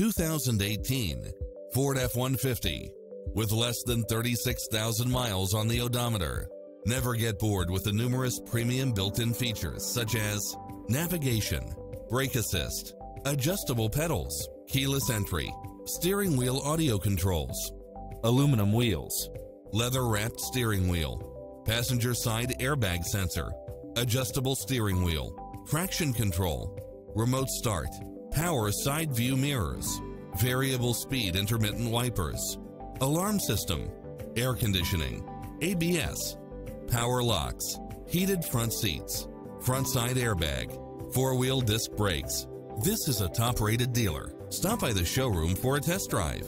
2018 Ford F-150 with less than 36,000 miles on the odometer. Never get bored with the numerous premium built-in features such as navigation, brake assist, adjustable pedals, keyless entry, steering wheel audio controls, aluminum wheels, leather-wrapped steering wheel, passenger side airbag sensor, adjustable steering wheel, traction control, remote start, power side view mirrors, variable speed intermittent wipers, alarm system, air conditioning, ABS, power locks, heated front seats, front side airbag, four-wheel disc brakes. This is a top-rated dealer. Stop by the showroom for a test drive.